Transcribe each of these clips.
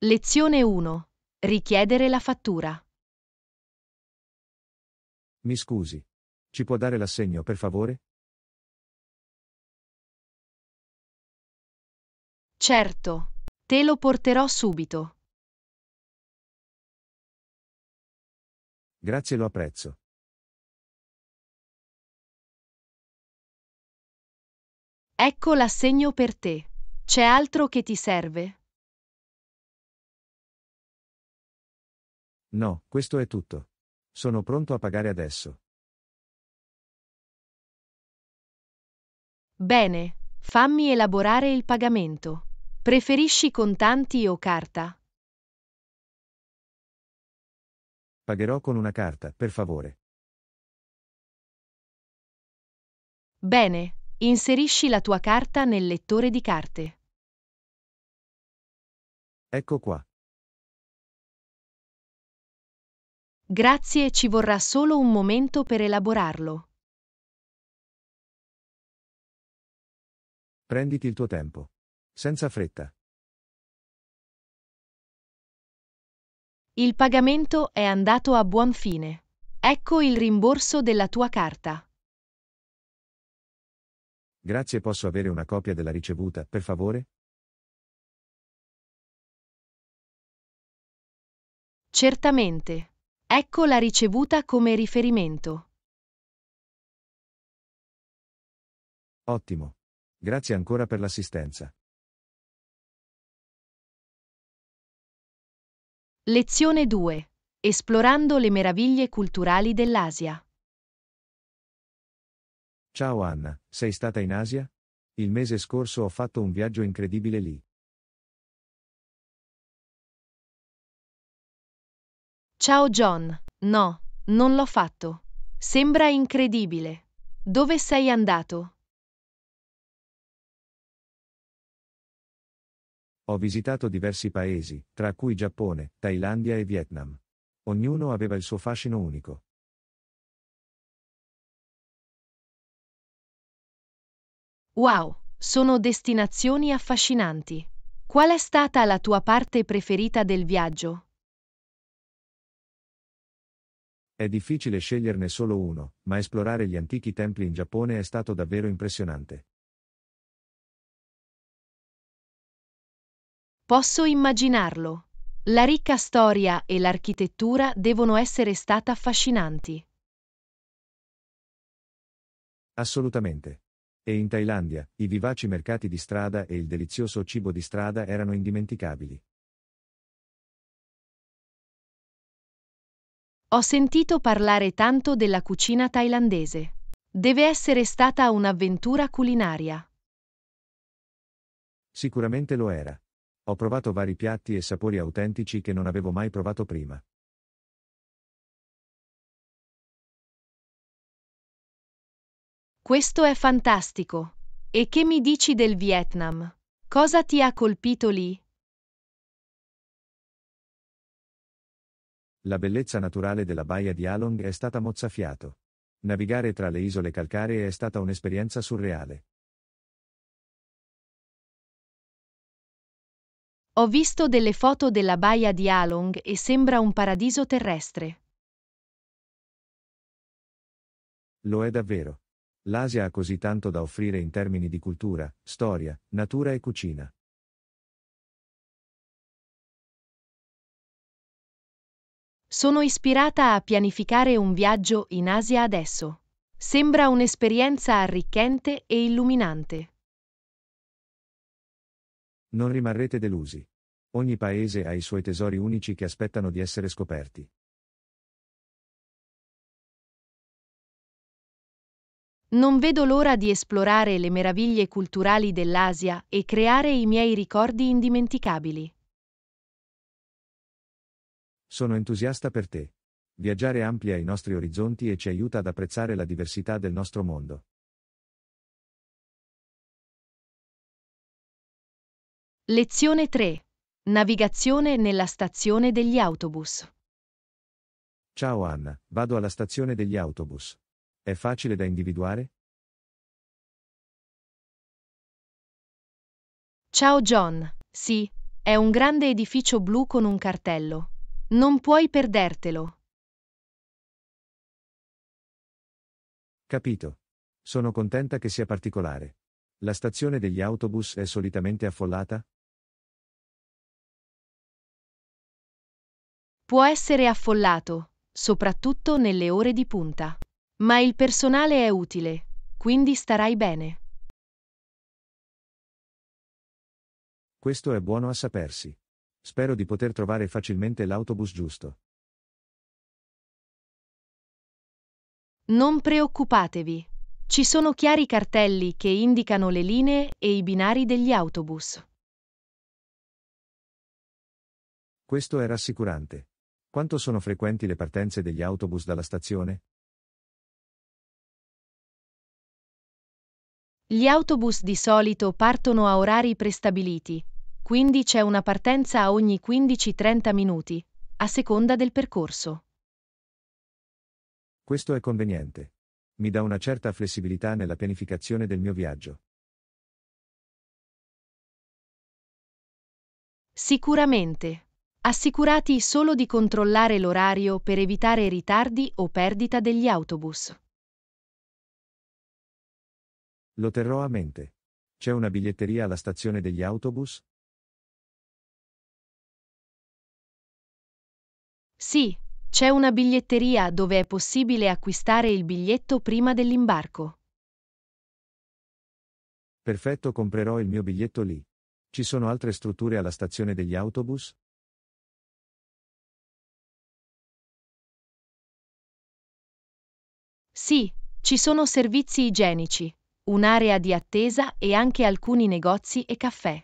Lezione 1. Richiedere la fattura. Mi scusi. Ci può dare l'assegno, per favore? Certo. Te lo porterò subito. Grazie, lo apprezzo. Ecco l'assegno per te. C'è altro che ti serve? No, questo è tutto. Sono pronto a pagare adesso. Bene, fammi elaborare il pagamento. Preferisci contanti o carta? Pagherò con una carta, per favore. Bene, inserisci la tua carta nel lettore di carte. Ecco qua. Grazie, ci vorrà solo un momento per elaborarlo. Prenditi il tuo tempo. Senza fretta. Il pagamento è andato a buon fine. Ecco il rimborso della tua carta. Grazie, posso avere una copia della ricevuta, per favore? Certamente. Ecco la ricevuta come riferimento. Ottimo. Grazie ancora per l'assistenza. Lezione 2. Esplorando le meraviglie culturali dell'Asia. Ciao Anna, sei stata in Asia? Il mese scorso ho fatto un viaggio incredibile lì. Ciao John. No, non l'ho fatto. Sembra incredibile. Dove sei andato? Ho visitato diversi paesi, tra cui Giappone, Thailandia e Vietnam. Ognuno aveva il suo fascino unico. Wow, sono destinazioni affascinanti. Qual è stata la tua parte preferita del viaggio? È difficile sceglierne solo uno, ma esplorare gli antichi templi in Giappone è stato davvero impressionante. Posso immaginarlo. La ricca storia e l'architettura devono essere state affascinanti. Assolutamente. E in Thailandia, i vivaci mercati di strada e il delizioso cibo di strada erano indimenticabili. Ho sentito parlare tanto della cucina thailandese. Deve essere stata un'avventura culinaria. Sicuramente lo era. Ho provato vari piatti e sapori autentici che non avevo mai provato prima. Questo è fantastico. E che mi dici del Vietnam? Cosa ti ha colpito lì? La bellezza naturale della baia di Along è stata mozzafiato. Navigare tra le isole calcaree è stata un'esperienza surreale. Ho visto delle foto della baia di Along e sembra un paradiso terrestre. Lo è davvero. L'Asia ha così tanto da offrire in termini di cultura, storia, natura e cucina. Sono ispirata a pianificare un viaggio in Asia adesso. Sembra un'esperienza arricchente e illuminante. Non rimarrete delusi. Ogni paese ha i suoi tesori unici che aspettano di essere scoperti. Non vedo l'ora di esplorare le meraviglie culturali dell'Asia e creare i miei ricordi indimenticabili. Sono entusiasta per te. Viaggiare amplia i nostri orizzonti e ci aiuta ad apprezzare la diversità del nostro mondo. Lezione 3. Navigazione nella stazione degli autobus. Ciao Anna, vado alla stazione degli autobus. È facile da individuare? Ciao John. Sì, È un grande edificio blu con un cartello. Non puoi perdertelo. Capito. Sono contenta che sia particolare. La stazione degli autobus è solitamente affollata? Può essere affollato, soprattutto nelle ore di punta. Ma il personale è utile, quindi starai bene. Questo è buono a sapersi. Spero di poter trovare facilmente l'autobus giusto. Non preoccupatevi. Ci sono chiari cartelli che indicano le linee e i binari degli autobus. Questo è rassicurante. Quanto sono frequenti le partenze degli autobus dalla stazione? Gli autobus di solito partono a orari prestabiliti, quindi c'è una partenza a ogni 15-30 minuti, a seconda del percorso. Questo è conveniente. Mi dà una certa flessibilità nella pianificazione del mio viaggio. Sicuramente. Assicurati solo di controllare l'orario per evitare ritardi o perdita degli autobus. Lo terrò a mente. C'è una biglietteria alla stazione degli autobus? Sì, c'è una biglietteria dove è possibile acquistare il biglietto prima dell'imbarco. Perfetto, comprerò il mio biglietto lì. Ci sono altre strutture alla stazione degli autobus? Sì, ci sono servizi igienici, un'area di attesa e anche alcuni negozi e caffè.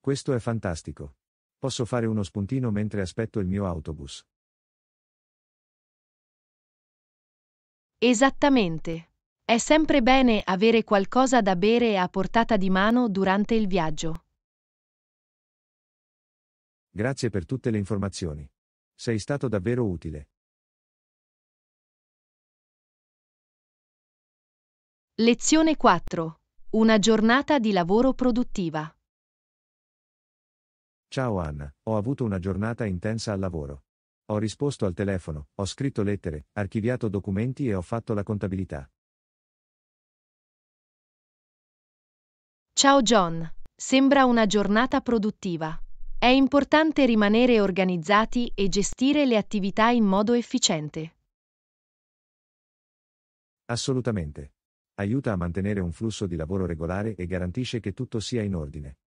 Questo è fantastico. Posso fare uno spuntino mentre aspetto il mio autobus. Esattamente. È sempre bene avere qualcosa da bere a portata di mano durante il viaggio. Grazie per tutte le informazioni. Sei stato davvero utile. Lezione 4. Una giornata di lavoro produttiva. Ciao Anna, ho avuto una giornata intensa al lavoro. Ho risposto al telefono, ho scritto lettere, archiviato documenti e ho fatto la contabilità. Ciao John. Sembra una giornata produttiva. È importante rimanere organizzati e gestire le attività in modo efficiente. Assolutamente aiuta a mantenere un flusso di lavoro regolare e garantisce che tutto sia in ordine.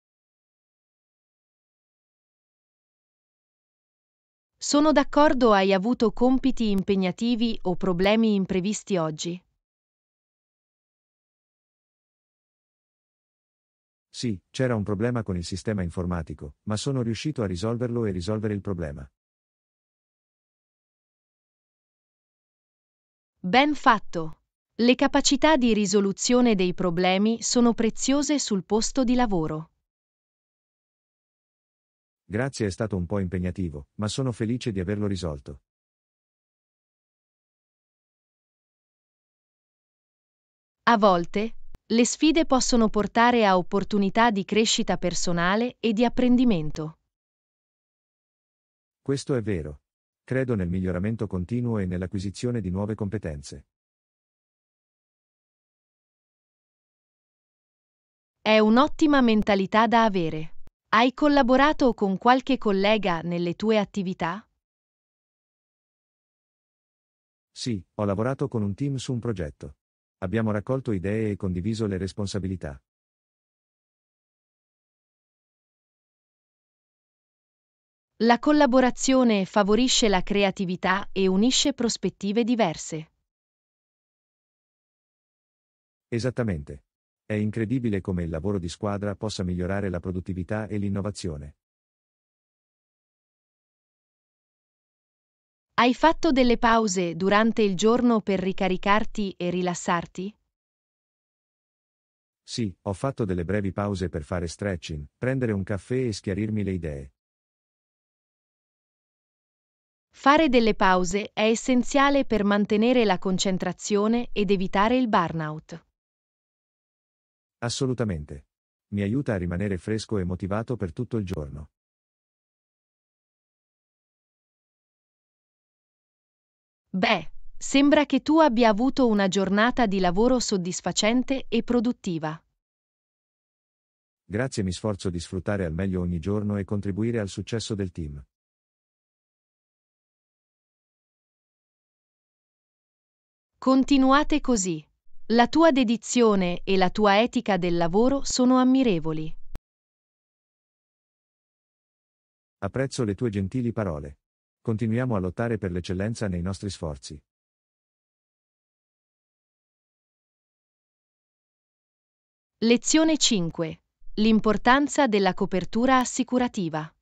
Sono d'accordo hai avuto compiti impegnativi o problemi imprevisti oggi? Sì, c'era un problema con il sistema informatico, ma sono riuscito a risolverlo e risolvere il problema. Ben fatto. Le capacità di risoluzione dei problemi sono preziose sul posto di lavoro. Grazie è stato un po' impegnativo, ma sono felice di averlo risolto. A volte, le sfide possono portare a opportunità di crescita personale e di apprendimento. Questo è vero. Credo nel miglioramento continuo e nell'acquisizione di nuove competenze. È un'ottima mentalità da avere. Hai collaborato con qualche collega nelle tue attività? Sì, ho lavorato con un team su un progetto. Abbiamo raccolto idee e condiviso le responsabilità. La collaborazione favorisce la creatività e unisce prospettive diverse. Esattamente. È incredibile come il lavoro di squadra possa migliorare la produttività e l'innovazione. Hai fatto delle pause durante il giorno per ricaricarti e rilassarti? Sì, ho fatto delle brevi pause per fare stretching, prendere un caffè e schiarirmi le idee. Fare delle pause è essenziale per mantenere la concentrazione ed evitare il burnout. Assolutamente. Mi aiuta a rimanere fresco e motivato per tutto il giorno. Beh, sembra che tu abbia avuto una giornata di lavoro soddisfacente e produttiva. Grazie mi sforzo di sfruttare al meglio ogni giorno e contribuire al successo del team. Continuate così. La tua dedizione e la tua etica del lavoro sono ammirevoli. Apprezzo le tue gentili parole. Continuiamo a lottare per l'eccellenza nei nostri sforzi. Lezione 5. L'importanza della copertura assicurativa.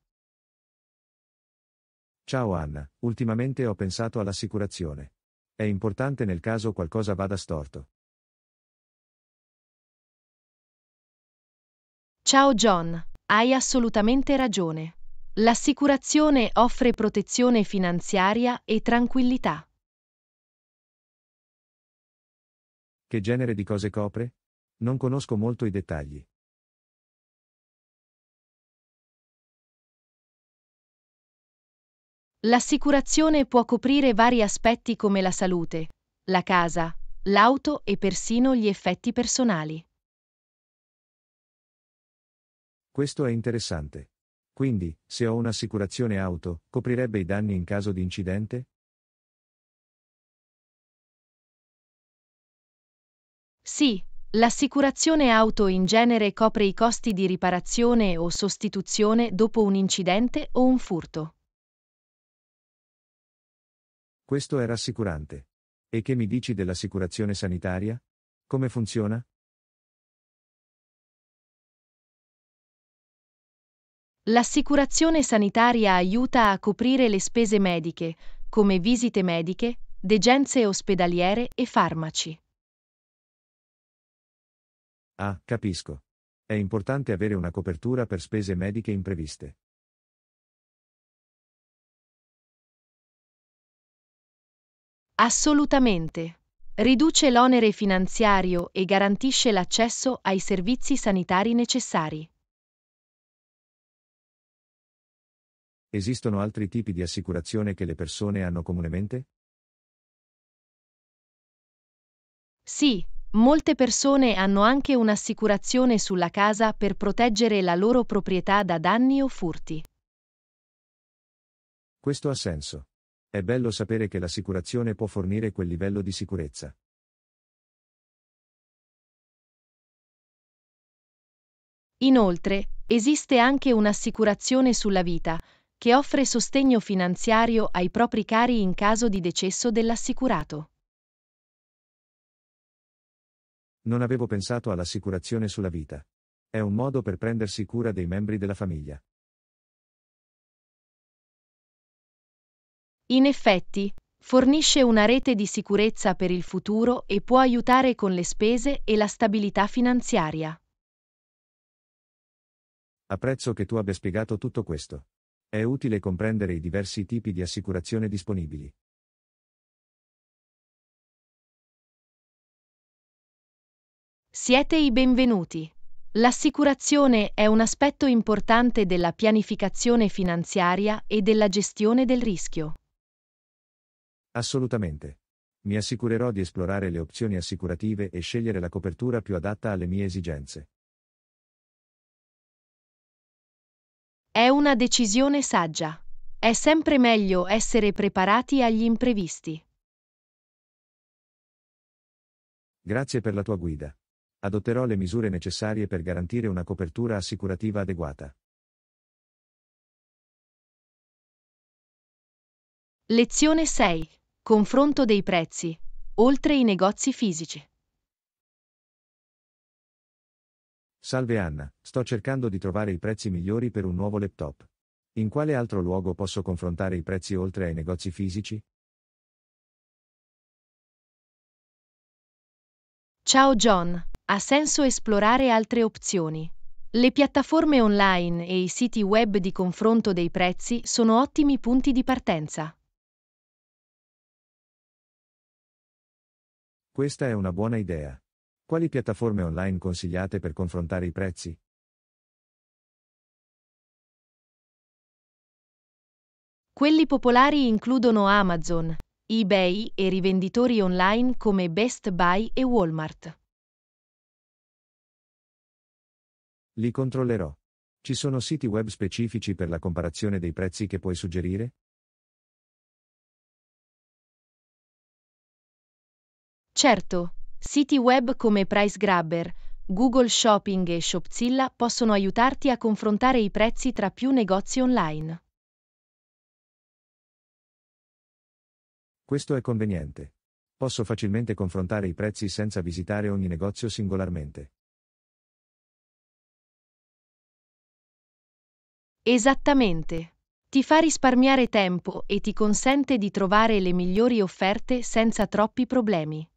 Ciao Anna, ultimamente ho pensato all'assicurazione. È importante nel caso qualcosa vada storto. Ciao John, hai assolutamente ragione. L'assicurazione offre protezione finanziaria e tranquillità. Che genere di cose copre? Non conosco molto i dettagli. L'assicurazione può coprire vari aspetti come la salute, la casa, l'auto e persino gli effetti personali. Questo è interessante. Quindi, se ho un'assicurazione auto, coprirebbe i danni in caso di incidente? Sì, l'assicurazione auto in genere copre i costi di riparazione o sostituzione dopo un incidente o un furto. Questo è rassicurante. E che mi dici dell'assicurazione sanitaria? Come funziona? L'assicurazione sanitaria aiuta a coprire le spese mediche, come visite mediche, degenze ospedaliere e farmaci. Ah, capisco. È importante avere una copertura per spese mediche impreviste. Assolutamente. Riduce l'onere finanziario e garantisce l'accesso ai servizi sanitari necessari. Esistono altri tipi di assicurazione che le persone hanno comunemente? Sì, molte persone hanno anche un'assicurazione sulla casa per proteggere la loro proprietà da danni o furti. Questo ha senso. È bello sapere che l'assicurazione può fornire quel livello di sicurezza. Inoltre, esiste anche un'assicurazione sulla vita, che offre sostegno finanziario ai propri cari in caso di decesso dell'assicurato. Non avevo pensato all'assicurazione sulla vita. È un modo per prendersi cura dei membri della famiglia. In effetti, fornisce una rete di sicurezza per il futuro e può aiutare con le spese e la stabilità finanziaria. Apprezzo che tu abbia spiegato tutto questo. È utile comprendere i diversi tipi di assicurazione disponibili. Siete i benvenuti. L'assicurazione è un aspetto importante della pianificazione finanziaria e della gestione del rischio. Assolutamente. Mi assicurerò di esplorare le opzioni assicurative e scegliere la copertura più adatta alle mie esigenze. È una decisione saggia. È sempre meglio essere preparati agli imprevisti. Grazie per la tua guida. Adotterò le misure necessarie per garantire una copertura assicurativa adeguata. Lezione 6. Confronto dei prezzi. Oltre i negozi fisici. Salve Anna, sto cercando di trovare i prezzi migliori per un nuovo laptop. In quale altro luogo posso confrontare i prezzi oltre ai negozi fisici? Ciao John, ha senso esplorare altre opzioni. Le piattaforme online e i siti web di confronto dei prezzi sono ottimi punti di partenza. Questa è una buona idea. Quali piattaforme online consigliate per confrontare i prezzi? Quelli popolari includono Amazon, eBay e rivenditori online come Best Buy e Walmart. Li controllerò. Ci sono siti web specifici per la comparazione dei prezzi che puoi suggerire? Certo, siti web come PriceGrabber, Google Shopping e Shopzilla possono aiutarti a confrontare i prezzi tra più negozi online. Questo è conveniente. Posso facilmente confrontare i prezzi senza visitare ogni negozio singolarmente. Esattamente. Ti fa risparmiare tempo e ti consente di trovare le migliori offerte senza troppi problemi.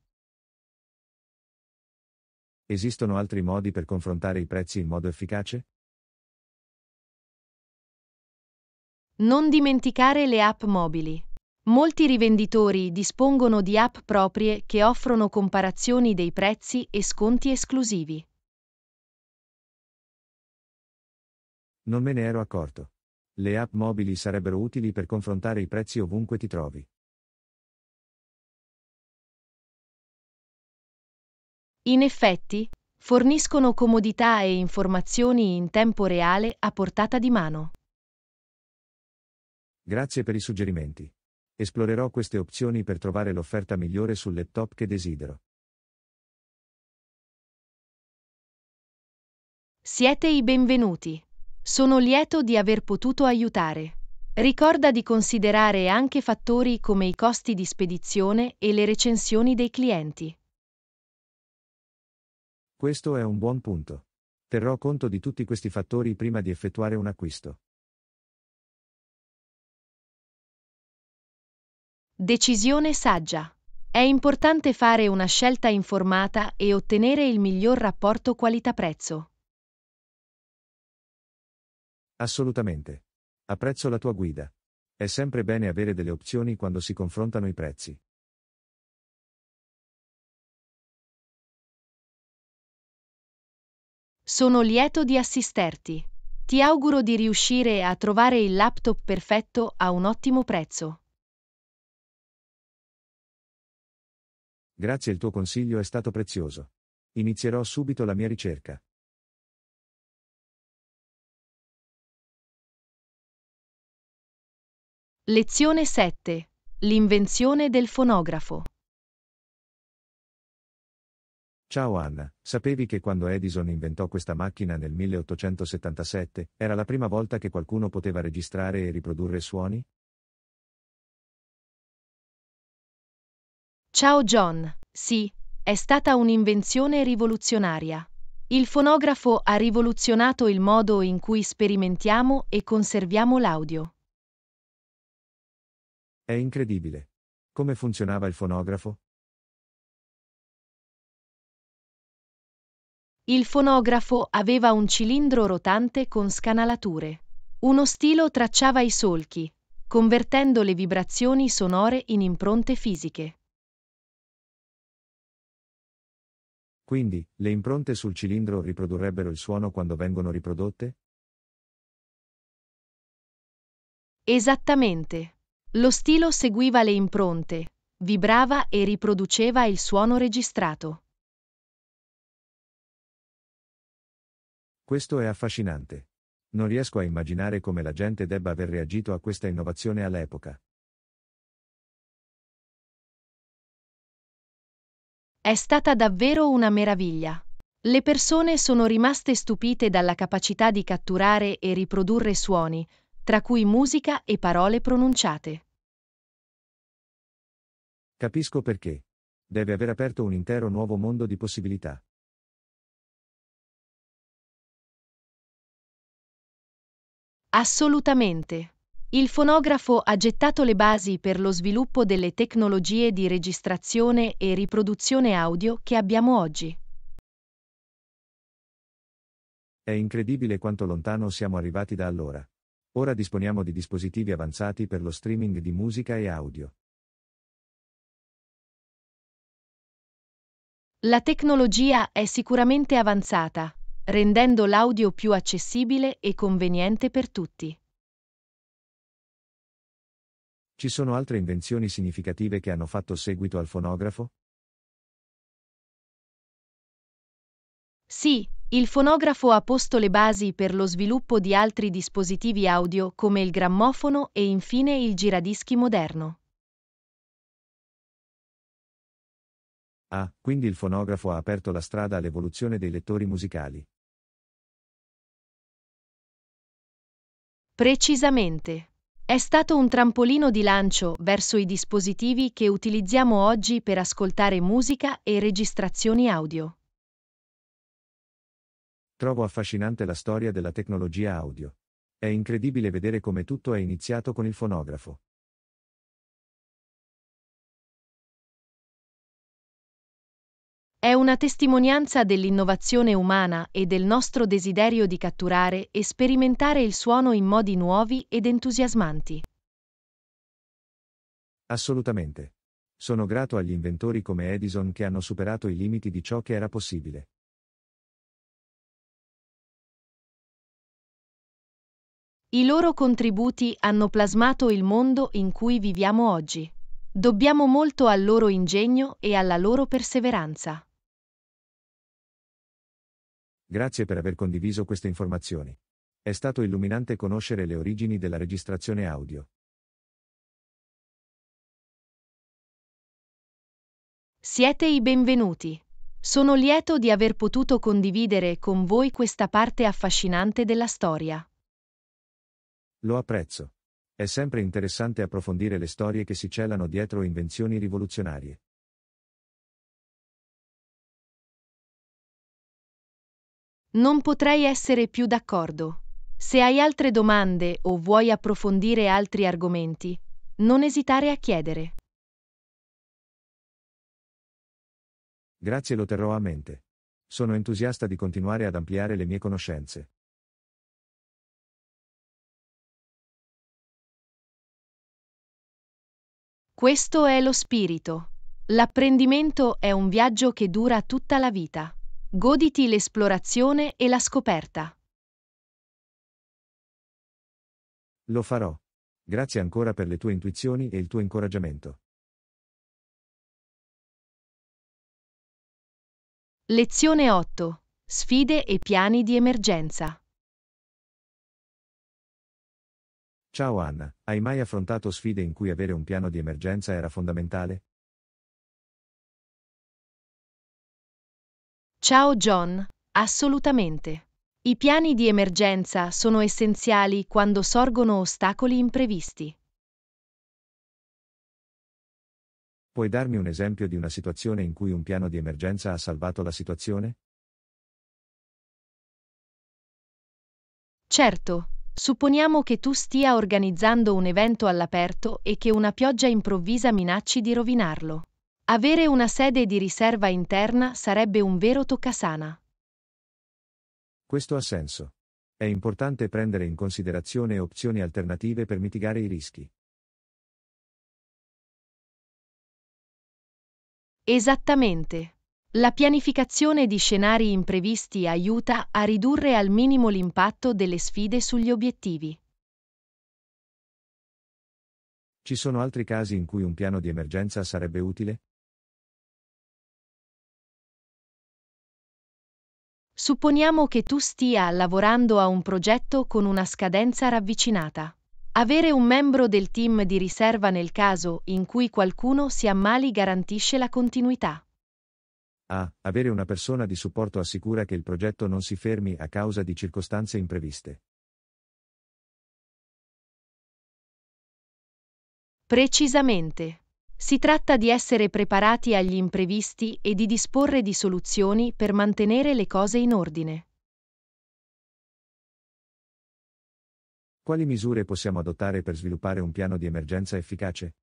Esistono altri modi per confrontare i prezzi in modo efficace? Non dimenticare le app mobili. Molti rivenditori dispongono di app proprie che offrono comparazioni dei prezzi e sconti esclusivi. Non me ne ero accorto. Le app mobili sarebbero utili per confrontare i prezzi ovunque ti trovi. In effetti, forniscono comodità e informazioni in tempo reale a portata di mano. Grazie per i suggerimenti. Esplorerò queste opzioni per trovare l'offerta migliore sul laptop che desidero. Siete i benvenuti. Sono lieto di aver potuto aiutare. Ricorda di considerare anche fattori come i costi di spedizione e le recensioni dei clienti. Questo è un buon punto. Terrò conto di tutti questi fattori prima di effettuare un acquisto. Decisione saggia. È importante fare una scelta informata e ottenere il miglior rapporto qualità-prezzo. Assolutamente. Apprezzo la tua guida. È sempre bene avere delle opzioni quando si confrontano i prezzi. Sono lieto di assisterti. Ti auguro di riuscire a trovare il laptop perfetto a un ottimo prezzo. Grazie il tuo consiglio è stato prezioso. Inizierò subito la mia ricerca. Lezione 7. L'invenzione del fonografo. Ciao Anna, sapevi che quando Edison inventò questa macchina nel 1877, era la prima volta che qualcuno poteva registrare e riprodurre suoni? Ciao John, sì, è stata un'invenzione rivoluzionaria. Il fonografo ha rivoluzionato il modo in cui sperimentiamo e conserviamo l'audio. È incredibile. Come funzionava il fonografo? Il fonografo aveva un cilindro rotante con scanalature. Uno stilo tracciava i solchi, convertendo le vibrazioni sonore in impronte fisiche. Quindi, le impronte sul cilindro riprodurrebbero il suono quando vengono riprodotte? Esattamente. Lo stilo seguiva le impronte, vibrava e riproduceva il suono registrato. Questo è affascinante. Non riesco a immaginare come la gente debba aver reagito a questa innovazione all'epoca. È stata davvero una meraviglia. Le persone sono rimaste stupite dalla capacità di catturare e riprodurre suoni, tra cui musica e parole pronunciate. Capisco perché. Deve aver aperto un intero nuovo mondo di possibilità. Assolutamente. Il fonografo ha gettato le basi per lo sviluppo delle tecnologie di registrazione e riproduzione audio che abbiamo oggi. È incredibile quanto lontano siamo arrivati da allora. Ora disponiamo di dispositivi avanzati per lo streaming di musica e audio. La tecnologia è sicuramente avanzata, rendendo l'audio più accessibile e conveniente per tutti. Ci sono altre invenzioni significative che hanno fatto seguito al fonografo? Sì, il fonografo ha posto le basi per lo sviluppo di altri dispositivi audio come il grammofono e infine il giradischi moderno. Ah, quindi il fonografo ha aperto la strada all'evoluzione dei lettori musicali. Precisamente. È stato un trampolino di lancio verso i dispositivi che utilizziamo oggi per ascoltare musica e registrazioni audio. Trovo affascinante la storia della tecnologia audio. È incredibile vedere come tutto è iniziato con il fonografo. È una testimonianza dell'innovazione umana e del nostro desiderio di catturare e sperimentare il suono in modi nuovi ed entusiasmanti. Assolutamente. Sono grato agli inventori come Edison che hanno superato i limiti di ciò che era possibile. I loro contributi hanno plasmato il mondo in cui viviamo oggi. Dobbiamo molto al loro ingegno e alla loro perseveranza. Grazie per aver condiviso queste informazioni. È stato illuminante conoscere le origini della registrazione audio. Siete i benvenuti. Sono lieto di aver potuto condividere con voi questa parte affascinante della storia. Lo apprezzo. È sempre interessante approfondire le storie che si celano dietro invenzioni rivoluzionarie. Non potrei essere più d'accordo. Se hai altre domande o vuoi approfondire altri argomenti, non esitare a chiedere. Grazie lo terrò a mente. Sono entusiasta di continuare ad ampliare le mie conoscenze. Questo è lo spirito. L'apprendimento è un viaggio che dura tutta la vita. Goditi l'esplorazione e la scoperta. Lo farò. Grazie ancora per le tue intuizioni e il tuo incoraggiamento. Lezione 8. Sfide e piani di emergenza. Ciao Anna, hai mai affrontato sfide in cui avere un piano di emergenza era fondamentale? Ciao John, assolutamente. I piani di emergenza sono essenziali quando sorgono ostacoli imprevisti. Puoi darmi un esempio di una situazione in cui un piano di emergenza ha salvato la situazione? Certo, supponiamo che tu stia organizzando un evento all'aperto e che una pioggia improvvisa minacci di rovinarlo. Avere una sede di riserva interna sarebbe un vero toccasana. Questo ha senso. È importante prendere in considerazione opzioni alternative per mitigare i rischi. Esattamente. La pianificazione di scenari imprevisti aiuta a ridurre al minimo l'impatto delle sfide sugli obiettivi. Ci sono altri casi in cui un piano di emergenza sarebbe utile? Supponiamo che tu stia lavorando a un progetto con una scadenza ravvicinata. Avere un membro del team di riserva nel caso in cui qualcuno si ammali garantisce la continuità. Ah, avere una persona di supporto assicura che il progetto non si fermi a causa di circostanze impreviste. Precisamente. Si tratta di essere preparati agli imprevisti e di disporre di soluzioni per mantenere le cose in ordine. Quali misure possiamo adottare per sviluppare un piano di emergenza efficace?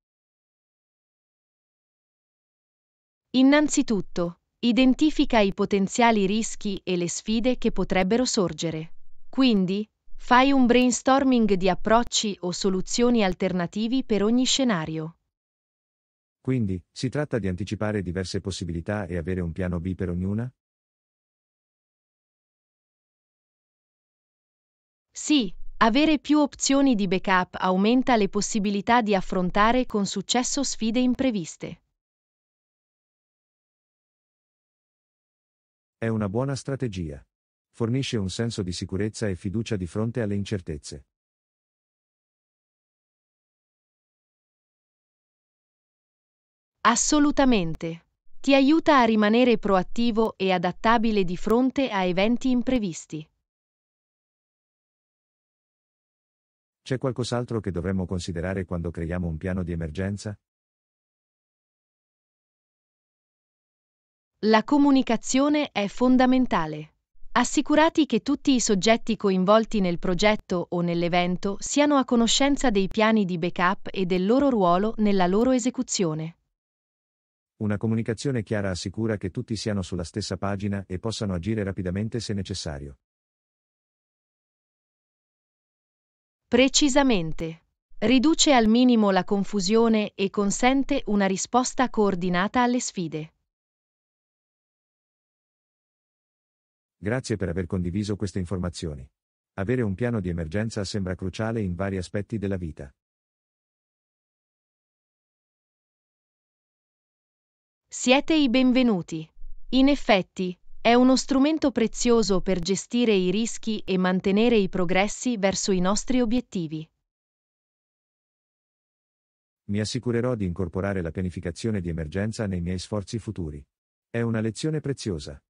Innanzitutto, identifica i potenziali rischi e le sfide che potrebbero sorgere. Quindi, fai un brainstorming di approcci o soluzioni alternativi per ogni scenario. Quindi, si tratta di anticipare diverse possibilità e avere un piano B per ognuna? Sì, Avere più opzioni di backup aumenta le possibilità di affrontare con successo sfide impreviste. È una buona strategia. Fornisce un senso di sicurezza e fiducia di fronte alle incertezze. Assolutamente. Ti aiuta a rimanere proattivo e adattabile di fronte a eventi imprevisti. C'è qualcos'altro che dovremmo considerare quando creiamo un piano di emergenza? La comunicazione è fondamentale. Assicurati che tutti i soggetti coinvolti nel progetto o nell'evento siano a conoscenza dei piani di backup e del loro ruolo nella loro esecuzione. Una comunicazione chiara assicura che tutti siano sulla stessa pagina e possano agire rapidamente se necessario. Precisamente. Riduce al minimo la confusione e consente una risposta coordinata alle sfide. Grazie per aver condiviso queste informazioni. Avere un piano di emergenza sembra cruciale in vari aspetti della vita. Siete i benvenuti. In effetti, è uno strumento prezioso per gestire i rischi e mantenere i progressi verso i nostri obiettivi. Mi assicurerò di incorporare la pianificazione di emergenza nei miei sforzi futuri. È una lezione preziosa.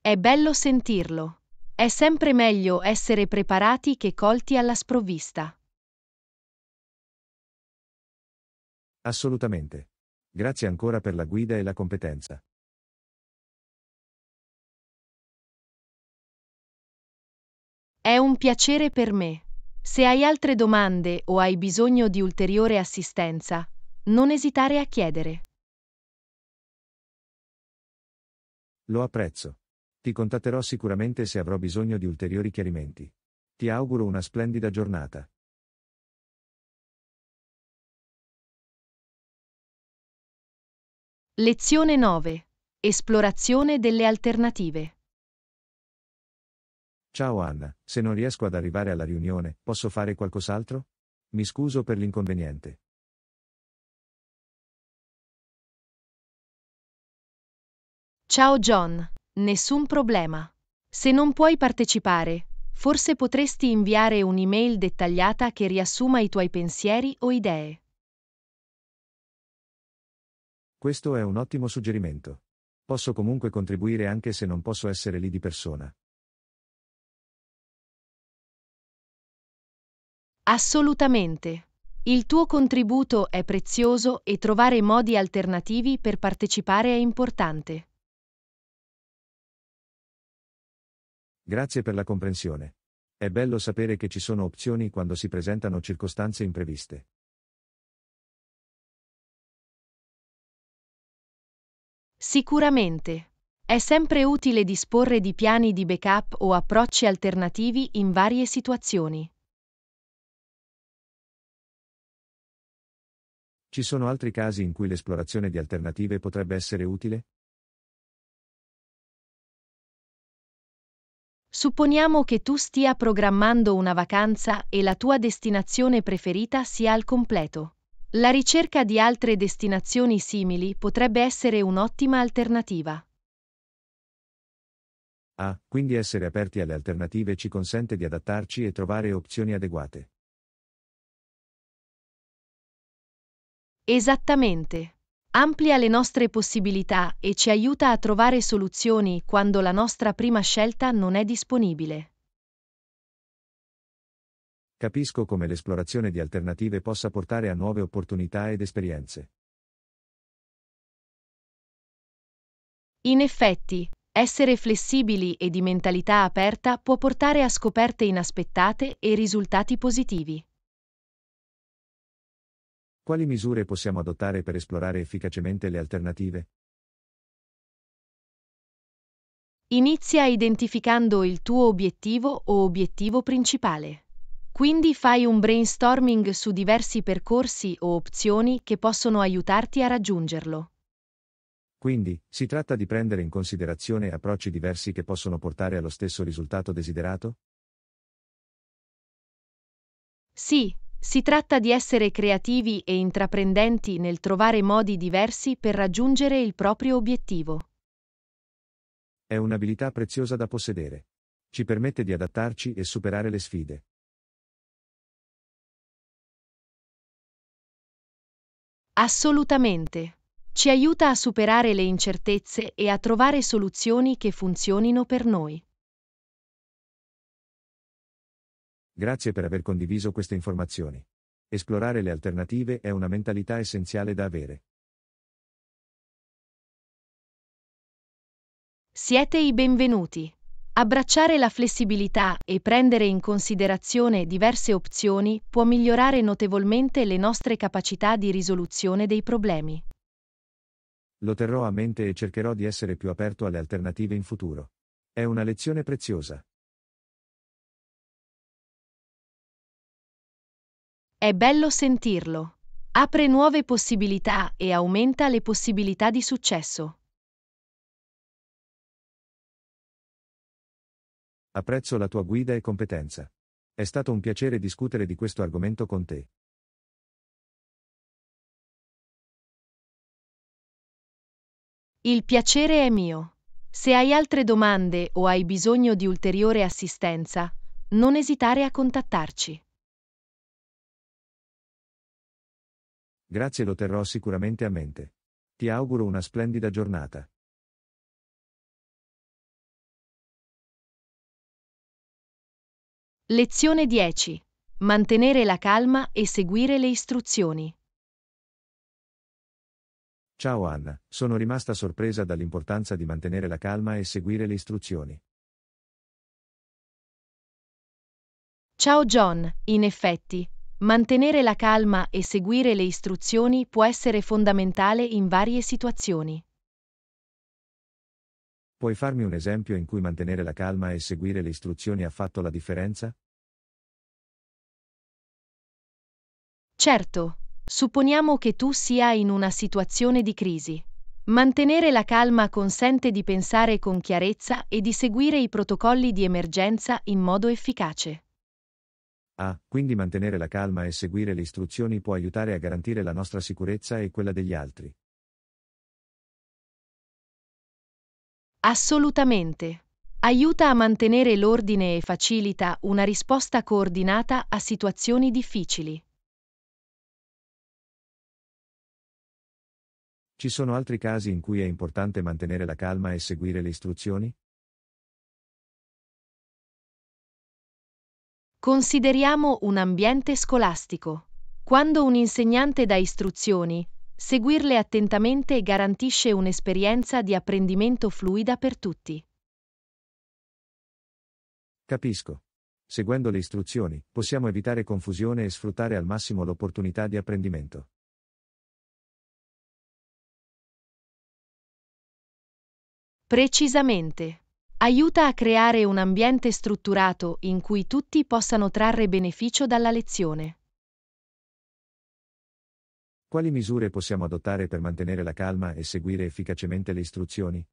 È bello sentirlo. È sempre meglio essere preparati che colti alla sprovvista. Assolutamente. Grazie ancora per la guida e la competenza. È un piacere per me. Se hai altre domande o hai bisogno di ulteriore assistenza, non esitare a chiedere. Lo apprezzo. Ti contatterò sicuramente se avrò bisogno di ulteriori chiarimenti. Ti auguro una splendida giornata. Lezione 9. Esplorazione delle alternative. Ciao Anna, se non riesco ad arrivare alla riunione, posso fare qualcos'altro? Mi scuso per l'inconveniente. Ciao John, nessun problema. Se non puoi partecipare, forse potresti inviare un'email dettagliata che riassuma i tuoi pensieri o idee. Questo è un ottimo suggerimento. Posso comunque contribuire anche se non posso essere lì di persona. Assolutamente. Il tuo contributo è prezioso e trovare modi alternativi per partecipare è importante. Grazie per la comprensione. È bello sapere che ci sono opzioni quando si presentano circostanze impreviste. Sicuramente. È sempre utile disporre di piani di backup o approcci alternativi in varie situazioni. Ci sono altri casi in cui l'esplorazione di alternative potrebbe essere utile? Supponiamo che tu stia programmando una vacanza e la tua destinazione preferita sia al completo. La ricerca di altre destinazioni simili potrebbe essere un'ottima alternativa. Ah, quindi essere aperti alle alternative ci consente di adattarci e trovare opzioni adeguate. Esattamente. Amplia le nostre possibilità e ci aiuta a trovare soluzioni quando la nostra prima scelta non è disponibile. Capisco come l'esplorazione di alternative possa portare a nuove opportunità ed esperienze. In effetti, essere flessibili e di mentalità aperta può portare a scoperte inaspettate e risultati positivi. Quali misure possiamo adottare per esplorare efficacemente le alternative? Inizia identificando il tuo obiettivo o obiettivo principale. Quindi fai un brainstorming su diversi percorsi o opzioni che possono aiutarti a raggiungerlo. Quindi, si tratta di prendere in considerazione approcci diversi che possono portare allo stesso risultato desiderato? Sì, si tratta di essere creativi e intraprendenti nel trovare modi diversi per raggiungere il proprio obiettivo. È un'abilità preziosa da possedere. Ci permette di adattarci e superare le sfide. Assolutamente. Ci aiuta a superare le incertezze e a trovare soluzioni che funzionino per noi. Grazie per aver condiviso queste informazioni. Esplorare le alternative è una mentalità essenziale da avere. Siete i benvenuti. Abbracciare la flessibilità e prendere in considerazione diverse opzioni può migliorare notevolmente le nostre capacità di risoluzione dei problemi. Lo terrò a mente e cercherò di essere più aperto alle alternative in futuro. È una lezione preziosa. È bello sentirlo. Apre nuove possibilità e aumenta le possibilità di successo. Apprezzo la tua guida e competenza. È stato un piacere discutere di questo argomento con te. Il piacere è mio. Se hai altre domande o hai bisogno di ulteriore assistenza, non esitare a contattarci. Grazie lo terrò sicuramente a mente. Ti auguro una splendida giornata. Lezione 10. Mantenere la calma e seguire le istruzioni. Ciao Anna, sono rimasta sorpresa dall'importanza di mantenere la calma e seguire le istruzioni. Ciao John, in effetti, mantenere la calma e seguire le istruzioni può essere fondamentale in varie situazioni. Puoi farmi un esempio in cui mantenere la calma e seguire le istruzioni ha fatto la differenza? Certo, supponiamo che tu sia in una situazione di crisi. Mantenere la calma consente di pensare con chiarezza e di seguire i protocolli di emergenza in modo efficace. Ah, quindi mantenere la calma e seguire le istruzioni può aiutare a garantire la nostra sicurezza e quella degli altri. Assolutamente. Aiuta a mantenere l'ordine e facilita una risposta coordinata a situazioni difficili. Ci sono altri casi in cui è importante mantenere la calma e seguire le istruzioni? Consideriamo un ambiente scolastico. Quando un insegnante dà istruzioni, seguirle attentamente garantisce un'esperienza di apprendimento fluida per tutti. Capisco. Seguendo le istruzioni, possiamo evitare confusione e sfruttare al massimo l'opportunità di apprendimento. Precisamente. Aiuta a creare un ambiente strutturato in cui tutti possano trarre beneficio dalla lezione. Quali misure possiamo adottare per mantenere la calma e seguire efficacemente le istruzioni?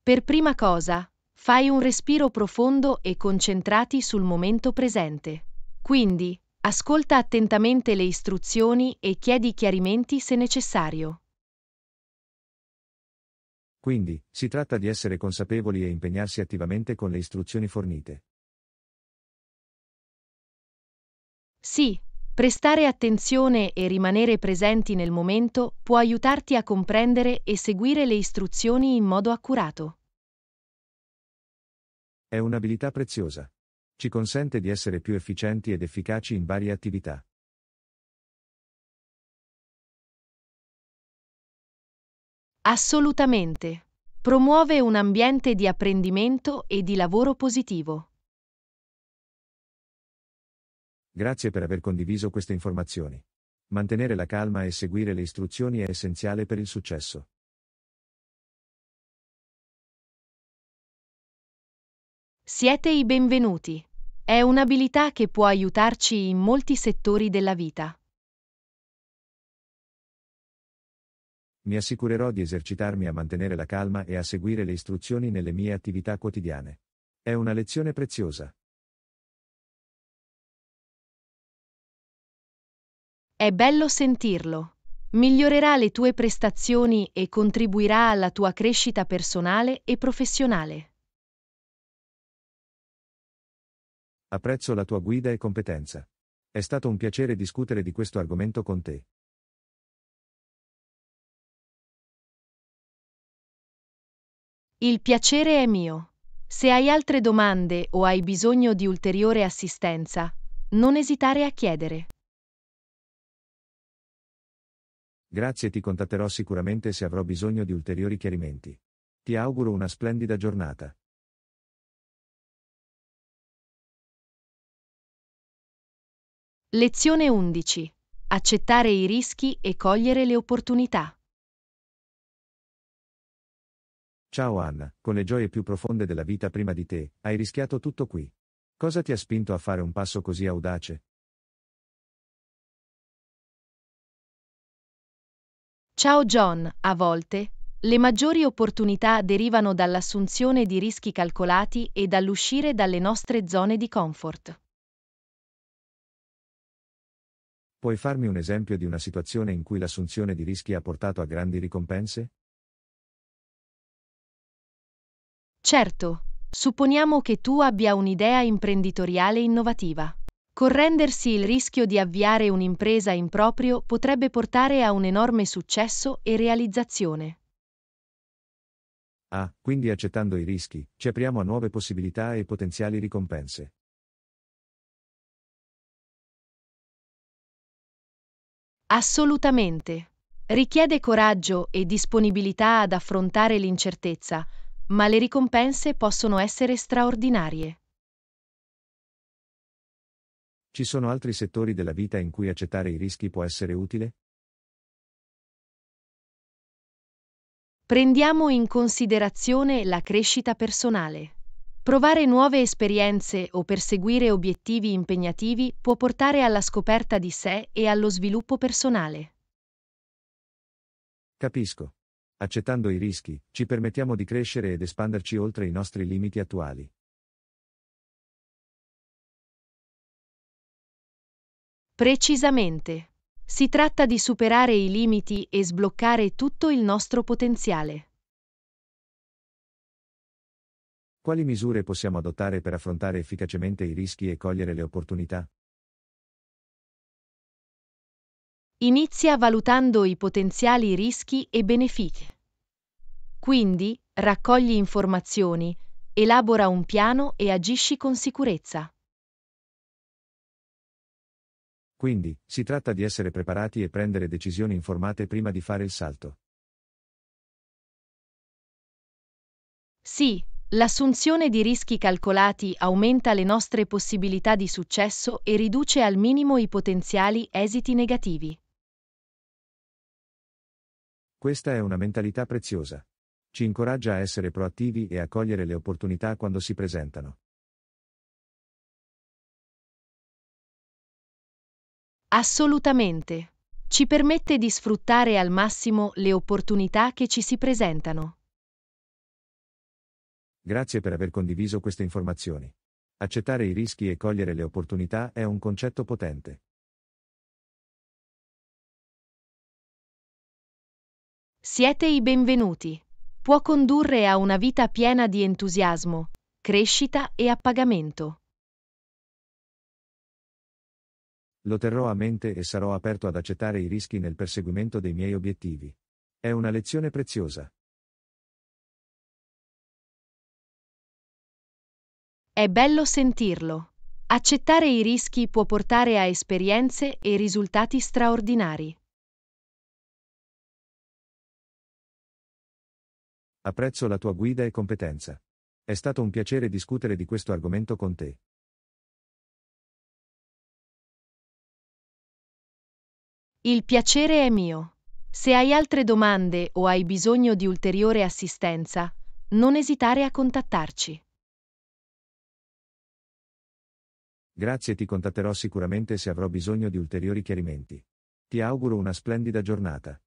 Per prima cosa, fai un respiro profondo e concentrati sul momento presente. Quindi, ascolta attentamente le istruzioni e chiedi chiarimenti se necessario. Quindi, si tratta di essere consapevoli e impegnarsi attivamente con le istruzioni fornite. Sì, prestare attenzione e rimanere presenti nel momento può aiutarti a comprendere e seguire le istruzioni in modo accurato. È un'abilità preziosa. Ci consente di essere più efficienti ed efficaci in varie attività. Assolutamente. Promuove un ambiente di apprendimento e di lavoro positivo. Grazie per aver condiviso queste informazioni. Mantenere la calma e seguire le istruzioni è essenziale per il successo. Siete i benvenuti. È un'abilità che può aiutarci in molti settori della vita. Mi assicurerò di esercitarmi a mantenere la calma e a seguire le istruzioni nelle mie attività quotidiane. È una lezione preziosa. È bello sentirlo. Migliorerà le tue prestazioni e contribuirà alla tua crescita personale e professionale. Apprezzo la tua guida e competenza. È stato un piacere discutere di questo argomento con te. Il piacere è mio. Se hai altre domande o hai bisogno di ulteriore assistenza, non esitare a chiedere. Grazie, ti contatterò sicuramente se avrò bisogno di ulteriori chiarimenti. Ti auguro una splendida giornata. Lezione 11. Accettare i rischi e cogliere le opportunità. Ciao Anna, con le gioie più profonde della vita prima di te, hai rischiato tutto qui. Cosa ti ha spinto a fare un passo così audace? Ciao John, a volte, le maggiori opportunità derivano dall'assunzione di rischi calcolati e dall'uscire dalle nostre zone di comfort. Puoi farmi un esempio di una situazione in cui l'assunzione di rischi ha portato a grandi ricompense? Certo, supponiamo che tu abbia un'idea imprenditoriale innovativa. Correndersi il rischio di avviare un'impresa in proprio potrebbe portare a un enorme successo e realizzazione. Ah, quindi accettando i rischi, ci apriamo a nuove possibilità e potenziali ricompense. Assolutamente. Richiede coraggio e disponibilità ad affrontare l'incertezza, ma le ricompense possono essere straordinarie. Ci sono altri settori della vita in cui accettare i rischi può essere utile? Prendiamo in considerazione la crescita personale. Provare nuove esperienze o perseguire obiettivi impegnativi può portare alla scoperta di sé e allo sviluppo personale. Capisco. Accettando i rischi, ci permettiamo di crescere ed espanderci oltre i nostri limiti attuali. Precisamente. Si tratta di superare i limiti e sbloccare tutto il nostro potenziale. Quali misure possiamo adottare per affrontare efficacemente i rischi e cogliere le opportunità? Inizia valutando i potenziali rischi e benefici. Quindi, raccogli informazioni, elabora un piano e agisci con sicurezza. Quindi, si tratta di essere preparati e prendere decisioni informate prima di fare il salto. Sì, l'assunzione di rischi calcolati aumenta le nostre possibilità di successo e riduce al minimo i potenziali esiti negativi. Questa è una mentalità preziosa ci incoraggia a essere proattivi e a cogliere le opportunità quando si presentano. Assolutamente. Ci permette di sfruttare al massimo le opportunità che ci si presentano. Grazie per aver condiviso queste informazioni. Accettare i rischi e cogliere le opportunità è un concetto potente. Siete i benvenuti può condurre a una vita piena di entusiasmo, crescita e appagamento. Lo terrò a mente e sarò aperto ad accettare i rischi nel perseguimento dei miei obiettivi. È una lezione preziosa. È bello sentirlo. Accettare i rischi può portare a esperienze e risultati straordinari. Apprezzo la tua guida e competenza. È stato un piacere discutere di questo argomento con te. Il piacere è mio. Se hai altre domande o hai bisogno di ulteriore assistenza, non esitare a contattarci. Grazie, ti contatterò sicuramente se avrò bisogno di ulteriori chiarimenti. Ti auguro una splendida giornata.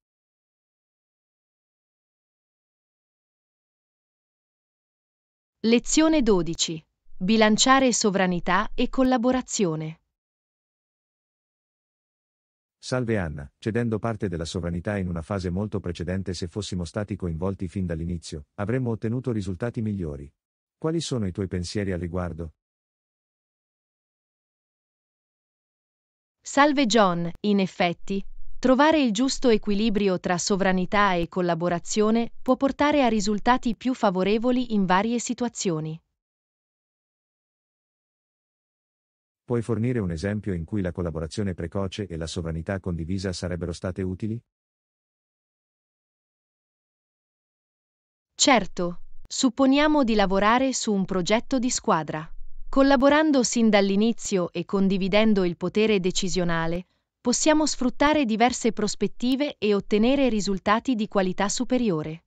Lezione 12. Bilanciare sovranità e collaborazione. Salve Anna, cedendo parte della sovranità in una fase molto precedente se fossimo stati coinvolti fin dall'inizio, avremmo ottenuto risultati migliori. Quali sono i tuoi pensieri al riguardo? Salve John, in effetti, trovare il giusto equilibrio tra sovranità e collaborazione può portare a risultati più favorevoli in varie situazioni. Puoi fornire un esempio in cui la collaborazione precoce e la sovranità condivisa sarebbero state utili? Certo, supponiamo di lavorare su un progetto di squadra. Collaborando sin dall'inizio e condividendo il potere decisionale, possiamo sfruttare diverse prospettive e ottenere risultati di qualità superiore.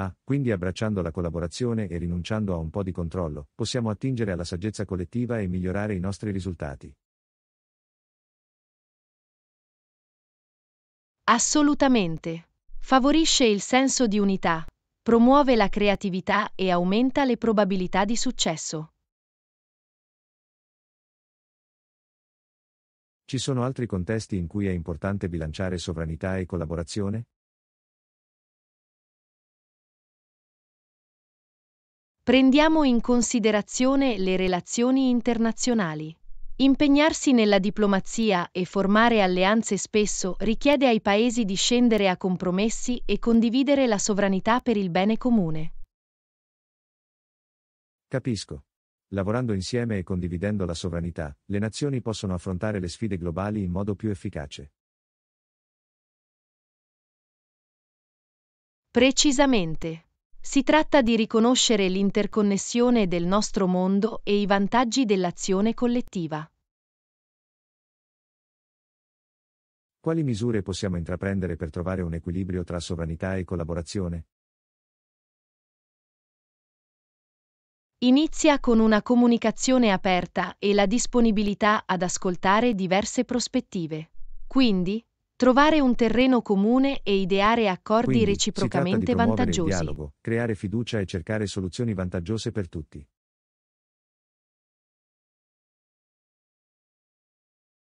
Ah, quindi abbracciando la collaborazione e rinunciando a un po' di controllo, possiamo attingere alla saggezza collettiva e migliorare i nostri risultati. Assolutamente. Favorisce il senso di unità, promuove la creatività e aumenta le probabilità di successo. Ci sono altri contesti in cui è importante bilanciare sovranità e collaborazione? Prendiamo in considerazione le relazioni internazionali. Impegnarsi nella diplomazia e formare alleanze spesso richiede ai paesi di scendere a compromessi e condividere la sovranità per il bene comune. Capisco. Lavorando insieme e condividendo la sovranità, le nazioni possono affrontare le sfide globali in modo più efficace. Precisamente. Si tratta di riconoscere l'interconnessione del nostro mondo e i vantaggi dell'azione collettiva. Quali misure possiamo intraprendere per trovare un equilibrio tra sovranità e collaborazione? Inizia con una comunicazione aperta e la disponibilità ad ascoltare diverse prospettive. Quindi, trovare un terreno comune e ideare accordi Quindi, reciprocamente vantaggiosi. Dialogo, creare fiducia e cercare soluzioni vantaggiose per tutti.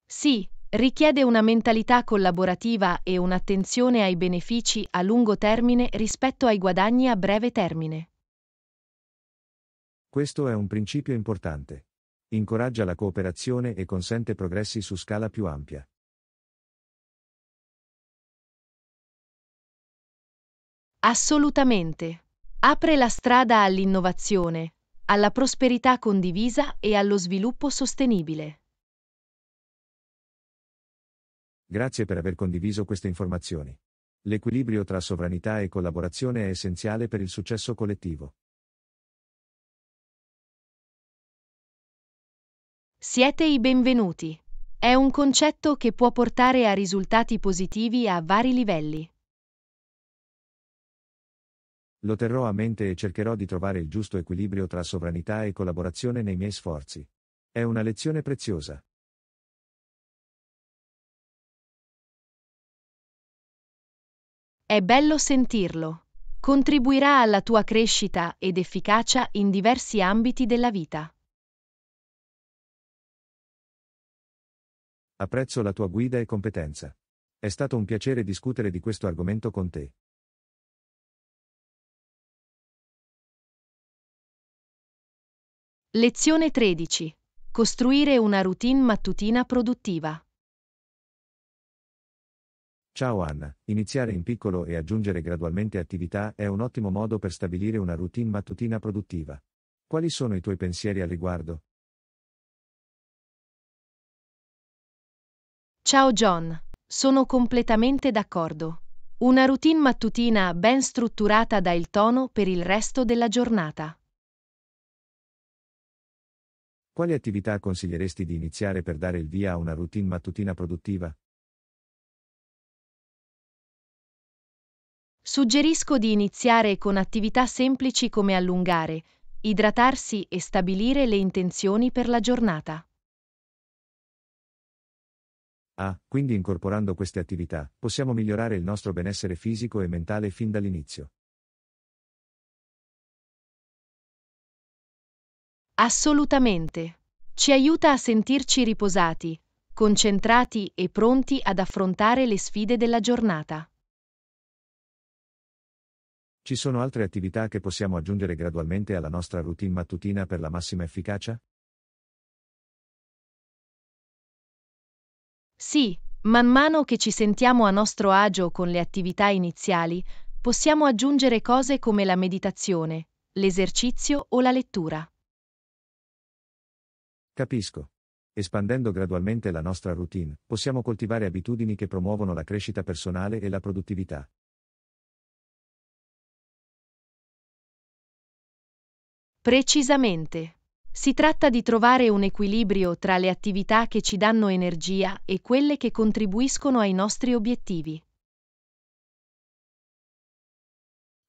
Sì, richiede una mentalità collaborativa e un'attenzione ai benefici a lungo termine rispetto ai guadagni a breve termine. Questo è un principio importante. Incoraggia la cooperazione e consente progressi su scala più ampia. Assolutamente. Apre la strada all'innovazione, alla prosperità condivisa e allo sviluppo sostenibile. Grazie per aver condiviso queste informazioni. L'equilibrio tra sovranità e collaborazione è essenziale per il successo collettivo. Siete i benvenuti. È un concetto che può portare a risultati positivi a vari livelli. Lo terrò a mente e cercherò di trovare il giusto equilibrio tra sovranità e collaborazione nei miei sforzi. È una lezione preziosa. È bello sentirlo. Contribuirà alla tua crescita ed efficacia in diversi ambiti della vita. Apprezzo la tua guida e competenza. È stato un piacere discutere di questo argomento con te. Lezione 13. Costruire una routine mattutina produttiva. Ciao Anna, iniziare in piccolo e aggiungere gradualmente attività è un ottimo modo per stabilire una routine mattutina produttiva. Quali sono i tuoi pensieri al riguardo? Ciao John, sono completamente d'accordo. Una routine mattutina ben strutturata dà il tono per il resto della giornata. Quali attività consiglieresti di iniziare per dare il via a una routine mattutina produttiva? Suggerisco di iniziare con attività semplici come allungare, idratarsi e stabilire le intenzioni per la giornata. Ah, quindi incorporando queste attività, possiamo migliorare il nostro benessere fisico e mentale fin dall'inizio. Assolutamente. Ci aiuta a sentirci riposati, concentrati e pronti ad affrontare le sfide della giornata. Ci sono altre attività che possiamo aggiungere gradualmente alla nostra routine mattutina per la massima efficacia? Sì, man mano che ci sentiamo a nostro agio con le attività iniziali, possiamo aggiungere cose come la meditazione, l'esercizio o la lettura. Capisco. Espandendo gradualmente la nostra routine, possiamo coltivare abitudini che promuovono la crescita personale e la produttività. Precisamente. Si tratta di trovare un equilibrio tra le attività che ci danno energia e quelle che contribuiscono ai nostri obiettivi.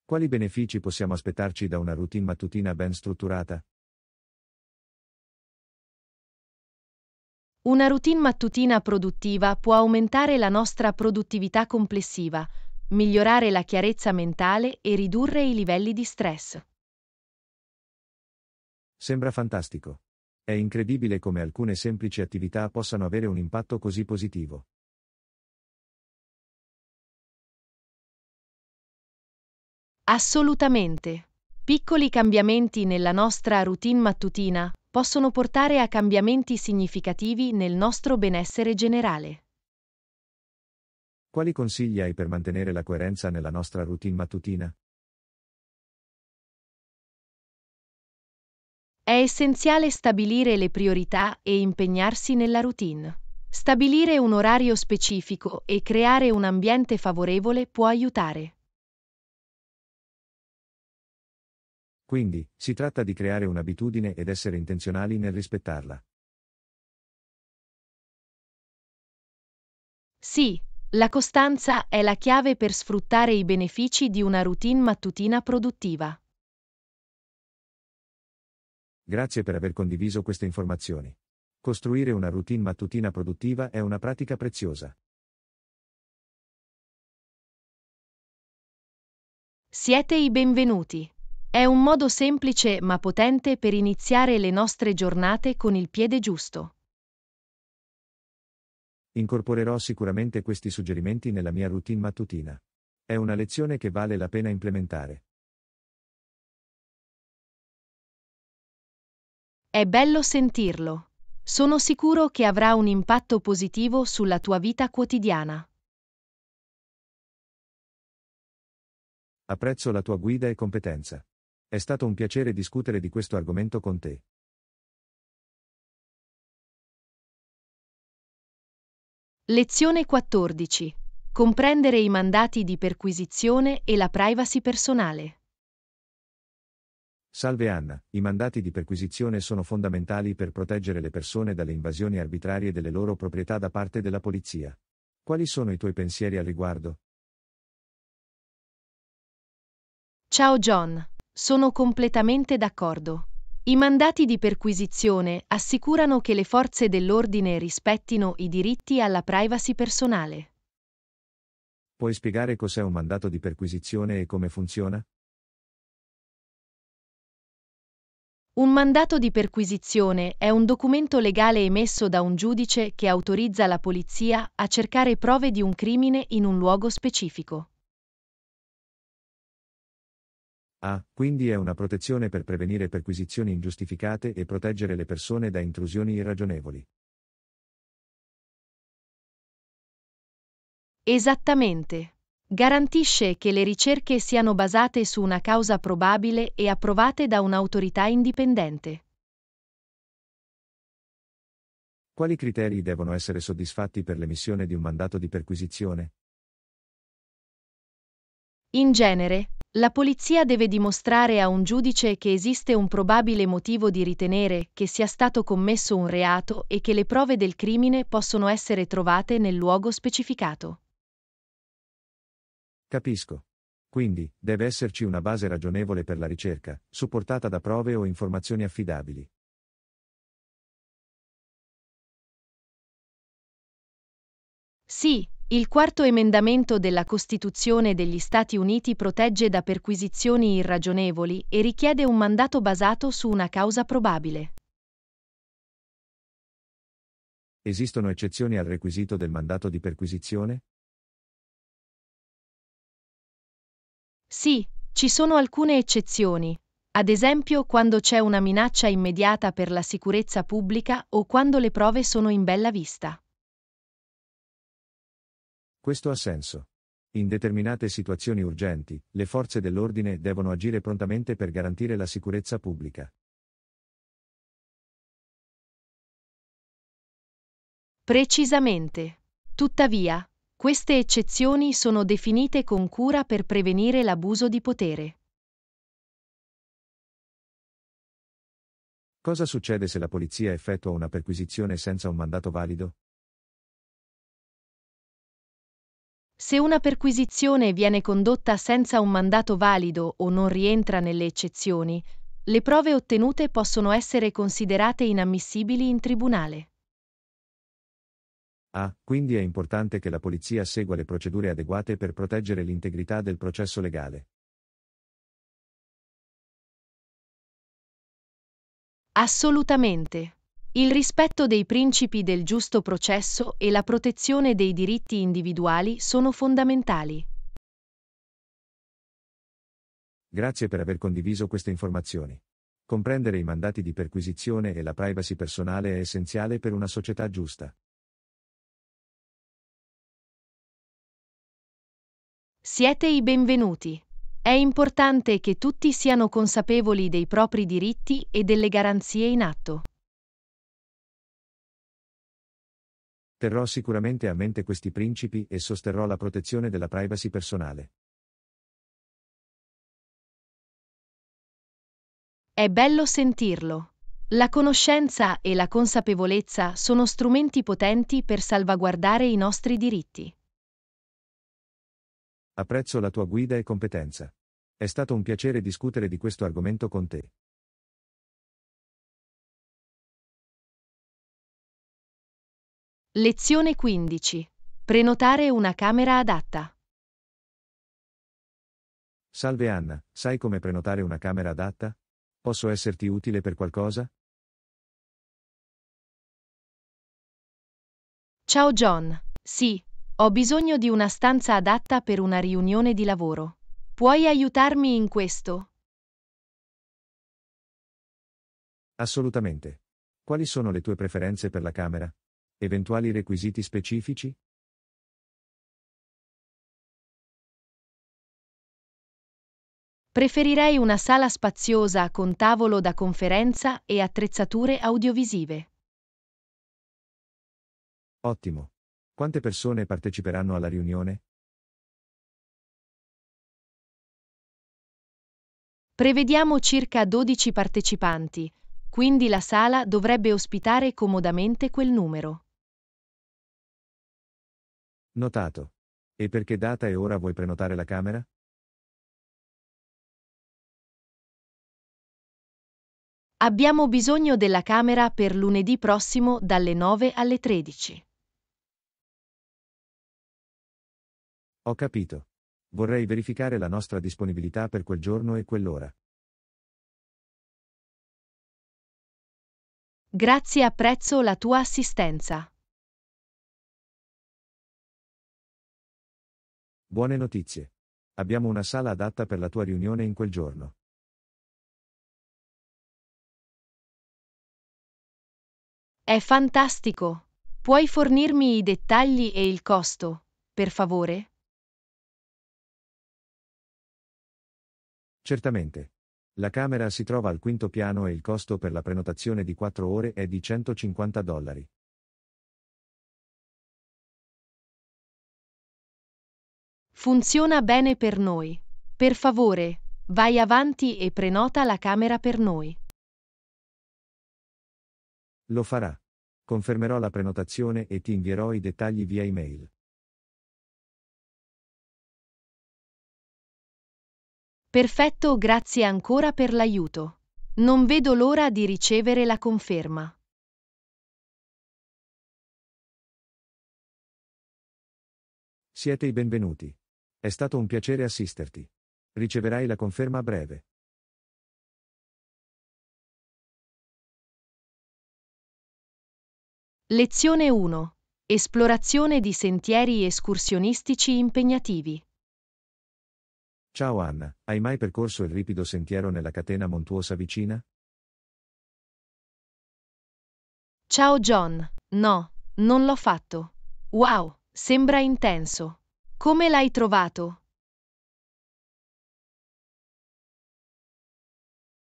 Quali benefici possiamo aspettarci da una routine mattutina ben strutturata? Una routine mattutina produttiva può aumentare la nostra produttività complessiva, migliorare la chiarezza mentale e ridurre i livelli di stress. Sembra fantastico. È incredibile come alcune semplici attività possano avere un impatto così positivo. Assolutamente. Piccoli cambiamenti nella nostra routine mattutina possono portare a cambiamenti significativi nel nostro benessere generale. Quali consigli hai per mantenere la coerenza nella nostra routine mattutina? È essenziale stabilire le priorità e impegnarsi nella routine. Stabilire un orario specifico e creare un ambiente favorevole può aiutare. Quindi, si tratta di creare un'abitudine ed essere intenzionali nel rispettarla. Sì, la costanza è la chiave per sfruttare i benefici di una routine mattutina produttiva. Grazie per aver condiviso queste informazioni. Costruire una routine mattutina produttiva è una pratica preziosa. Siete i benvenuti. È un modo semplice ma potente per iniziare le nostre giornate con il piede giusto. Incorporerò sicuramente questi suggerimenti nella mia routine mattutina. È una lezione che vale la pena implementare. È bello sentirlo. Sono sicuro che avrà un impatto positivo sulla tua vita quotidiana. Apprezzo la tua guida e competenza. È stato un piacere discutere di questo argomento con te. Lezione 14. Comprendere i mandati di perquisizione e la privacy personale. Salve Anna, i mandati di perquisizione sono fondamentali per proteggere le persone dalle invasioni arbitrarie delle loro proprietà da parte della polizia. Quali sono i tuoi pensieri al riguardo? Ciao John, sono completamente d'accordo. I mandati di perquisizione assicurano che le forze dell'ordine rispettino i diritti alla privacy personale. Puoi spiegare cos'è un mandato di perquisizione e come funziona? Un mandato di perquisizione è un documento legale emesso da un giudice che autorizza la polizia a cercare prove di un crimine in un luogo specifico. Ah, quindi è una protezione per prevenire perquisizioni ingiustificate e proteggere le persone da intrusioni irragionevoli. Esattamente. Garantisce che le ricerche siano basate su una causa probabile e approvate da un'autorità indipendente. Quali criteri devono essere soddisfatti per l'emissione di un mandato di perquisizione? In genere, la polizia deve dimostrare a un giudice che esiste un probabile motivo di ritenere che sia stato commesso un reato e che le prove del crimine possono essere trovate nel luogo specificato. Capisco. Quindi, deve esserci una base ragionevole per la ricerca, supportata da prove o informazioni affidabili. Sì, Il quarto emendamento della Costituzione degli Stati Uniti protegge da perquisizioni irragionevoli e richiede un mandato basato su una causa probabile. Esistono eccezioni al requisito del mandato di perquisizione? Sì, ci sono alcune eccezioni, ad esempio quando c'è una minaccia immediata per la sicurezza pubblica o quando le prove sono in bella vista. Questo ha senso. In determinate situazioni urgenti, le forze dell'ordine devono agire prontamente per garantire la sicurezza pubblica. Precisamente. Tuttavia, queste eccezioni sono definite con cura per prevenire l'abuso di potere. Cosa succede se la polizia effettua una perquisizione senza un mandato valido? Se una perquisizione viene condotta senza un mandato valido o non rientra nelle eccezioni, le prove ottenute possono essere considerate inammissibili in tribunale. Ah, quindi è importante che la polizia segua le procedure adeguate per proteggere l'integrità del processo legale. Assolutamente. Il rispetto dei principi del giusto processo e la protezione dei diritti individuali sono fondamentali. Grazie per aver condiviso queste informazioni. Comprendere i mandati di perquisizione e la privacy personale è essenziale per una società giusta. Siete i benvenuti. È importante che tutti siano consapevoli dei propri diritti e delle garanzie in atto. Terrò sicuramente a mente questi principi e sosterrò la protezione della privacy personale. È bello sentirlo. La conoscenza e la consapevolezza sono strumenti potenti per salvaguardare i nostri diritti. Apprezzo la tua guida e competenza. È stato un piacere discutere di questo argomento con te. Lezione 15. Prenotare una camera adatta. Salve Anna, sai come prenotare una camera adatta? Posso esserti utile per qualcosa? Ciao John. Sì, ho bisogno di una stanza adatta per una riunione di lavoro. Puoi aiutarmi in questo? Assolutamente. Quali sono le tue preferenze per la camera? Eventuali requisiti specifici? Preferirei una sala spaziosa con tavolo da conferenza e attrezzature audiovisive. Ottimo. Quante persone parteciperanno alla riunione? Prevediamo circa 12 partecipanti, quindi la sala dovrebbe ospitare comodamente quel numero. Notato. E per che data e ora vuoi prenotare la camera? Abbiamo bisogno della camera per lunedì prossimo dalle 9 alle 13. Ho capito. Vorrei verificare la nostra disponibilità per quel giorno e quell'ora. Grazie apprezzo la tua assistenza. Buone notizie. Abbiamo una sala adatta per la tua riunione in quel giorno. È fantastico. Puoi fornirmi i dettagli e il costo, per favore? Certamente. La camera si trova al quinto piano e il costo per la prenotazione di 4 ore è di 150 dollari. Funziona bene per noi. Per favore, vai avanti e prenota la camera per noi. Lo farà. Confermerò la prenotazione e ti invierò i dettagli via email. Perfetto, grazie ancora per l'aiuto. Non vedo l'ora di ricevere la conferma. Siete i benvenuti. È stato un piacere assisterti. Riceverai la conferma a breve. Lezione 1. Esplorazione di sentieri escursionistici impegnativi. Ciao Anna, hai mai percorso il ripido sentiero nella catena montuosa vicina? Ciao John. No, non l'ho fatto. Wow, sembra intenso. Come l'hai trovato?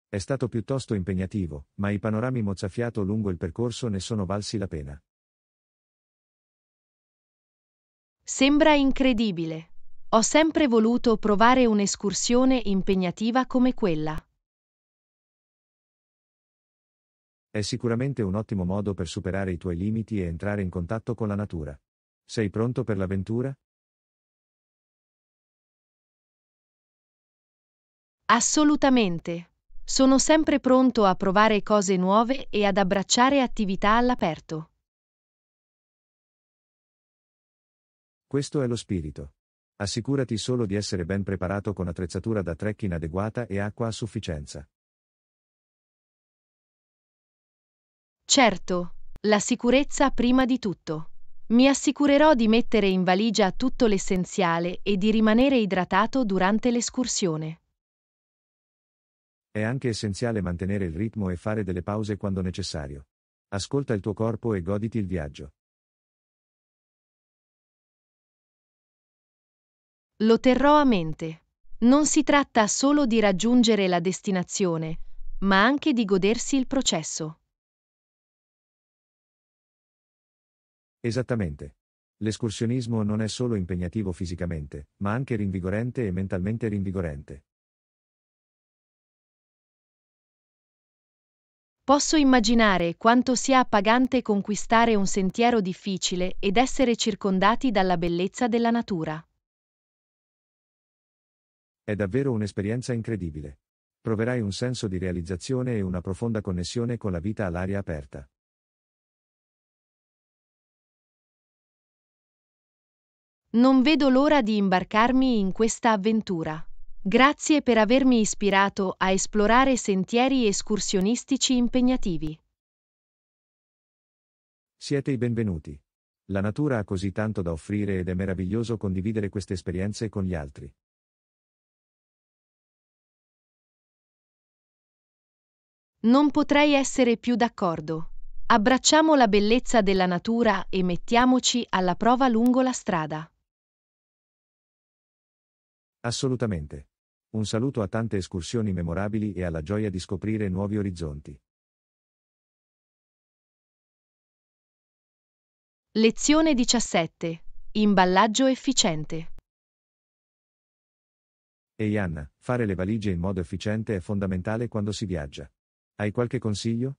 È stato piuttosto impegnativo, ma i panorami mozzafiato lungo il percorso ne sono valsi la pena. Sembra incredibile. Ho sempre voluto provare un'escursione impegnativa come quella. È sicuramente un ottimo modo per superare i tuoi limiti e entrare in contatto con la natura. Sei pronto per l'avventura? Assolutamente. Sono sempre pronto a provare cose nuove e ad abbracciare attività all'aperto. Questo è lo spirito. Assicurati solo di essere ben preparato con attrezzatura da trekking adeguata e acqua a sufficienza. Certo, la sicurezza prima di tutto. Mi assicurerò di mettere in valigia tutto l'essenziale e di rimanere idratato durante l'escursione. È anche essenziale mantenere il ritmo e fare delle pause quando necessario. Ascolta il tuo corpo e goditi il viaggio. Lo terrò a mente. Non si tratta solo di raggiungere la destinazione, ma anche di godersi il processo. Esattamente. L'escursionismo non è solo impegnativo fisicamente, ma anche rinvigorente e mentalmente rinvigorente. Posso immaginare quanto sia appagante conquistare un sentiero difficile ed essere circondati dalla bellezza della natura. È davvero un'esperienza incredibile. Proverai un senso di realizzazione e una profonda connessione con la vita all'aria aperta. Non vedo l'ora di imbarcarmi in questa avventura. Grazie per avermi ispirato a esplorare sentieri escursionistici impegnativi. Siete i benvenuti. La natura ha così tanto da offrire ed è meraviglioso condividere queste esperienze con gli altri. Non potrei essere più d'accordo. Abbracciamo la bellezza della natura e mettiamoci alla prova lungo la strada. Assolutamente. Un saluto a tante escursioni memorabili e alla gioia di scoprire nuovi orizzonti. Lezione 17. Imballaggio efficiente. Ehi Anna, fare le valigie in modo efficiente è fondamentale quando si viaggia. Hai qualche consiglio?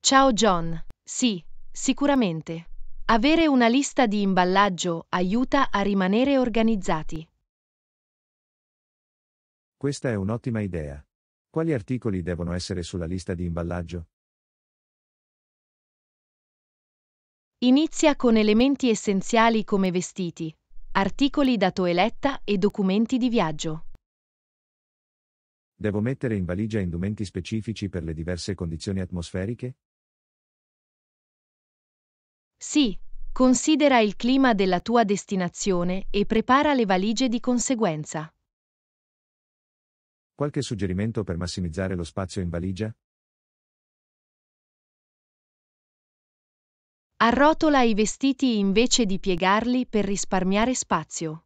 Ciao John. Sì, sicuramente. Avere una lista di imballaggio aiuta a rimanere organizzati. Questa è un'ottima idea. Quali articoli devono essere sulla lista di imballaggio? Inizia con elementi essenziali come vestiti, articoli da toeletta e documenti di viaggio. Devo mettere in valigia indumenti specifici per le diverse condizioni atmosferiche? Sì, considera il clima della tua destinazione e prepara le valigie di conseguenza. Qualche suggerimento per massimizzare lo spazio in valigia? Arrotola i vestiti invece di piegarli per risparmiare spazio.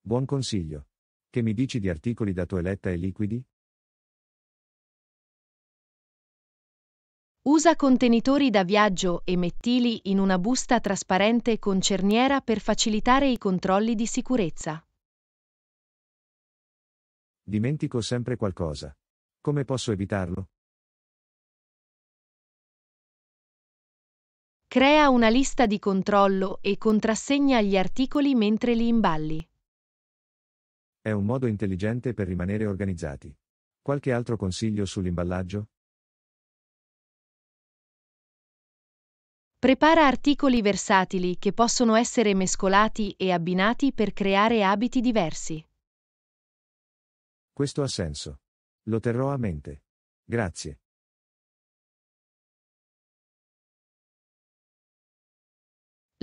Buon consiglio. Che mi dici di articoli da toeletta e liquidi? Usa contenitori da viaggio e mettili in una busta trasparente con cerniera per facilitare i controlli di sicurezza. Dimentico sempre qualcosa. Come posso evitarlo? Crea una lista di controllo e contrassegna gli articoli mentre li imballi. È un modo intelligente per rimanere organizzati. Qualche altro consiglio sull'imballaggio? Prepara articoli versatili che possono essere mescolati e abbinati per creare abiti diversi. Questo ha senso. Lo terrò a mente. Grazie.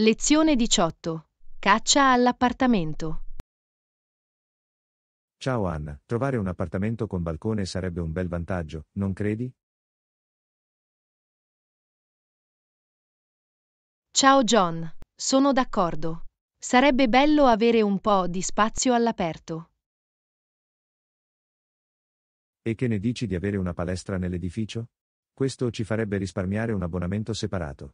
Lezione 18. Caccia all'appartamento. Ciao Anna, trovare un appartamento con balcone sarebbe un bel vantaggio, non credi? Ciao John, sono d'accordo. Sarebbe bello avere un po' di spazio all'aperto. E che ne dici di avere una palestra nell'edificio? Questo ci farebbe risparmiare un abbonamento separato.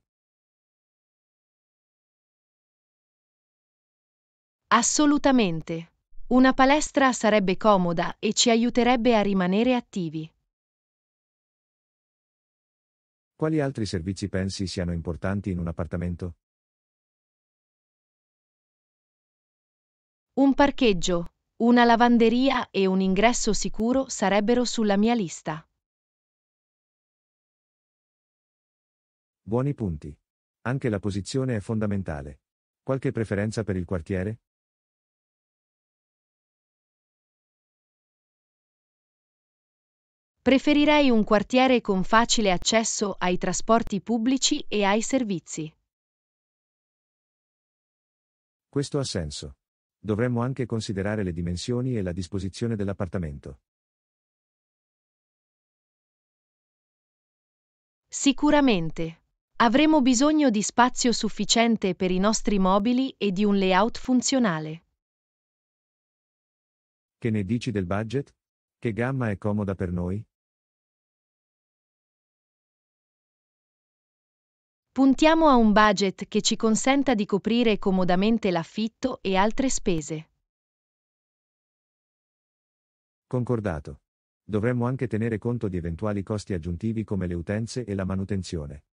Assolutamente. Una palestra sarebbe comoda e ci aiuterebbe a rimanere attivi. Quali altri servizi pensi siano importanti in un appartamento? Un parcheggio, una lavanderia e un ingresso sicuro sarebbero sulla mia lista. Buoni punti. Anche la posizione è fondamentale. Qualche preferenza per il quartiere? Preferirei un quartiere con facile accesso ai trasporti pubblici e ai servizi. Questo ha senso. Dovremmo anche considerare le dimensioni e la disposizione dell'appartamento. Sicuramente. Avremo bisogno di spazio sufficiente per i nostri mobili e di un layout funzionale. Che ne dici del budget? Che gamma è comoda per noi? Puntiamo a un budget che ci consenta di coprire comodamente l'affitto e altre spese. Concordato. Dovremmo anche tenere conto di eventuali costi aggiuntivi come le utenze e la manutenzione.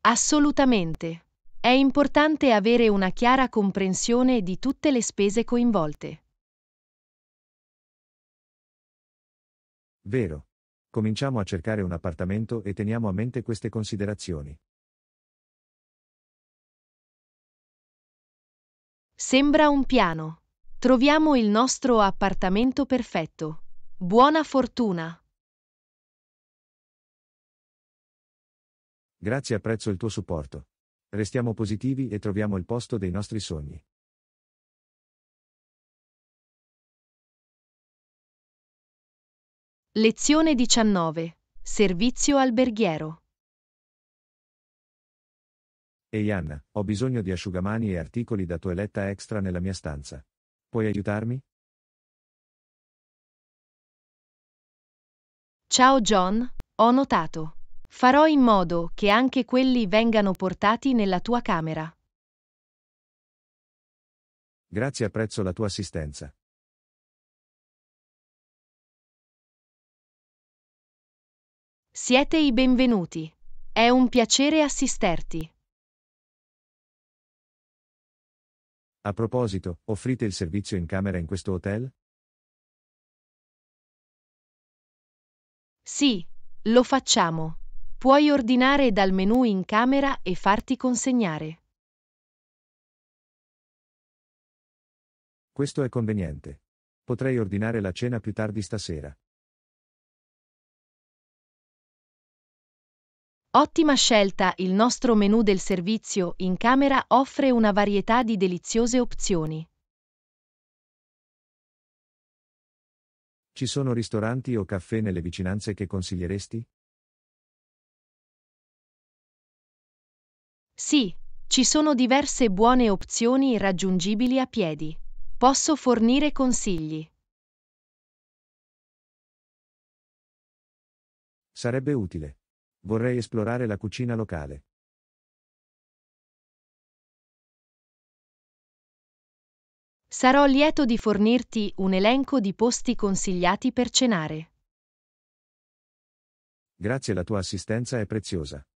Assolutamente. È importante avere una chiara comprensione di tutte le spese coinvolte. Vero. Cominciamo a cercare un appartamento e teniamo a mente queste considerazioni. Sembra un piano. Troviamo il nostro appartamento perfetto. Buona fortuna! Grazie apprezzo il tuo supporto. Restiamo positivi e troviamo il posto dei nostri sogni. Lezione 19. Servizio alberghiero. Ehi Anna, ho bisogno di asciugamani e articoli da toeletta extra nella mia stanza. Puoi aiutarmi? Ciao John, ho notato. Farò in modo che anche quelli vengano portati nella tua camera. Grazie apprezzo la tua assistenza. Siete i benvenuti. È un piacere assisterti. A proposito, offrite il servizio in camera in questo hotel? Sì, lo facciamo. Puoi ordinare dal menu in camera e farti consegnare. Questo è conveniente. Potrei ordinare la cena più tardi stasera. Ottima scelta, il nostro menu del servizio in camera offre una varietà di deliziose opzioni. Ci sono ristoranti o caffè nelle vicinanze che consiglieresti? Sì, ci sono diverse buone opzioni raggiungibili a piedi. Posso fornire consigli. Sarebbe utile. Vorrei esplorare la cucina locale. Sarò lieto di fornirti un elenco di posti consigliati per cenare. Grazie la tua assistenza è preziosa.